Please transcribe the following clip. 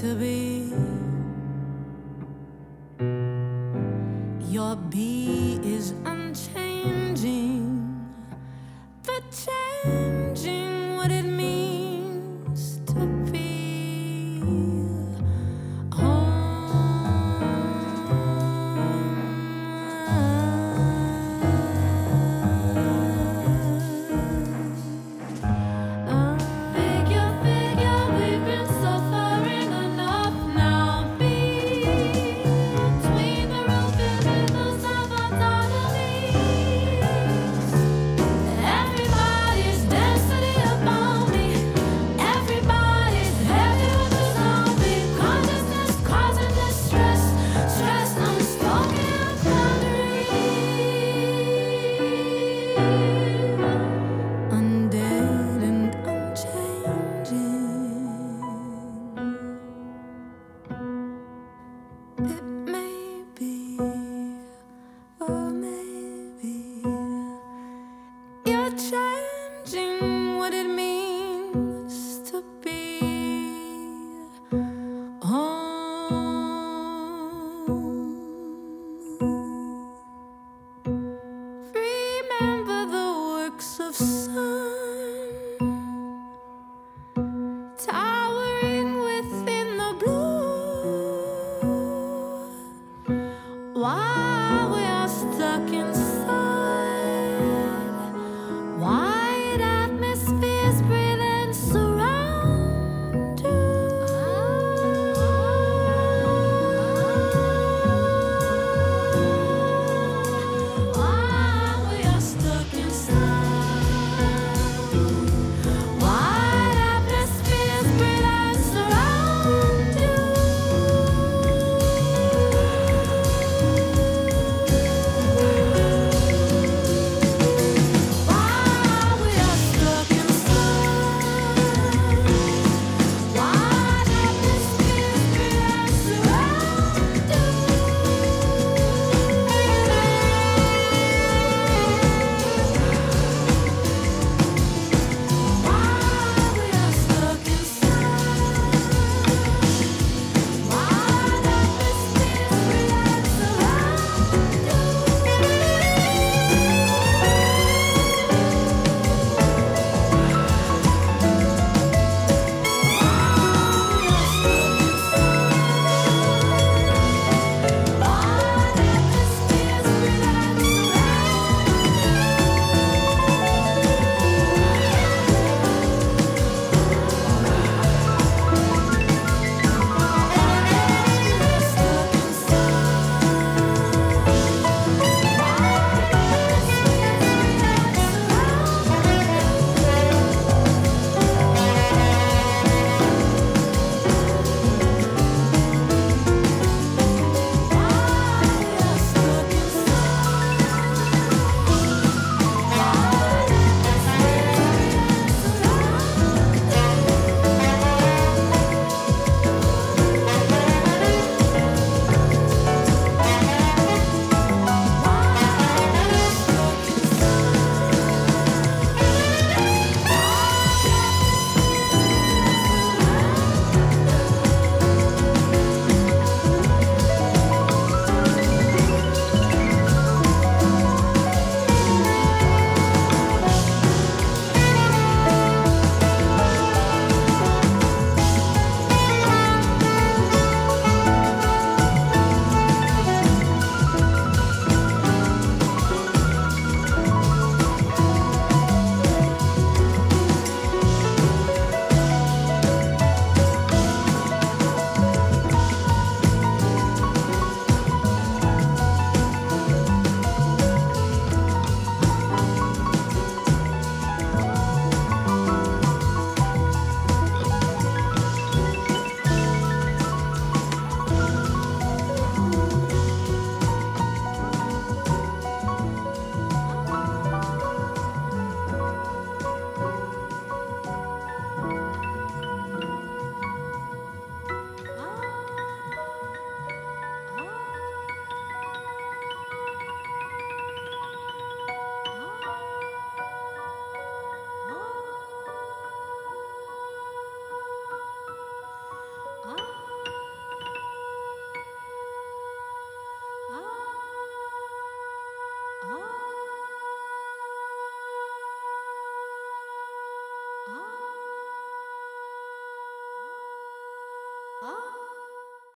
to be. Your B is